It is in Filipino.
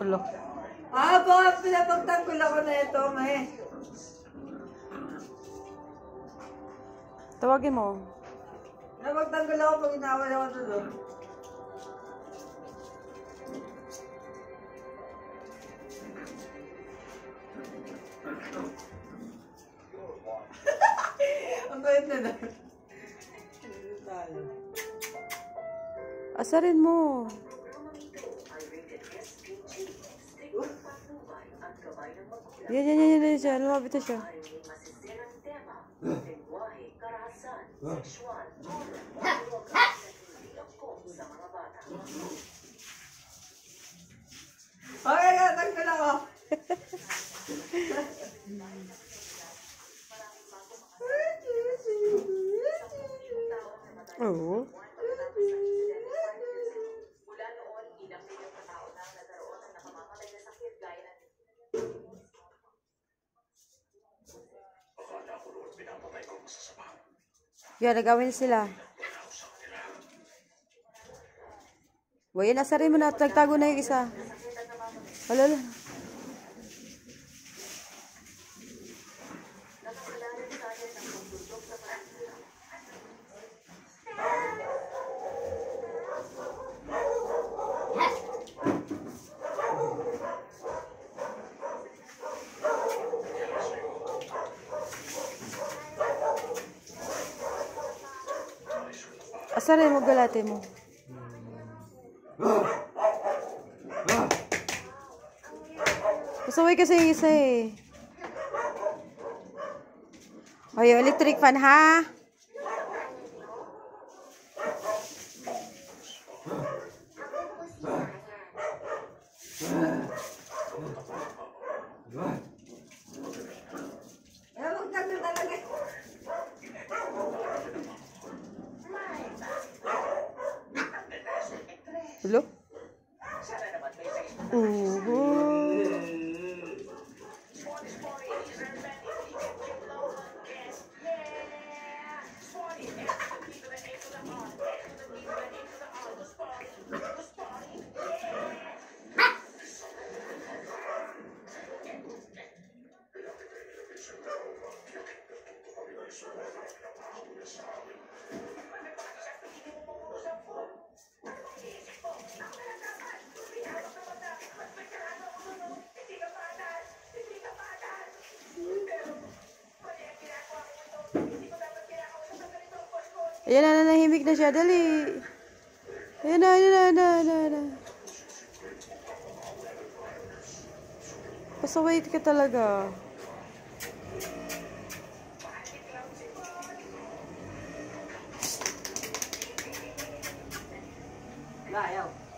Ulo. Ah, baka pinapagtanggol ako na ito, may. Tawagin mo. Pinapagtanggol ako pag inawal ako doon. Ang bait na doon. Asarin mo. Yan, yan, yan, yan, siya. Lumapit na siya. Okay, natanggol ako. Oo. Yan, nagawin sila. Boy, nasarin mo na. Tagtago na yung isa. Alala. Asarin mo galate mo. Pasaway kasi yung isa eh. O, electric fan ha? Hello? Uhu. Ayan na, nanahimik na siya. Dali. Ayan na, ayan na, ayan na, na, ayan na. Pasaway ka talaga. Layaw.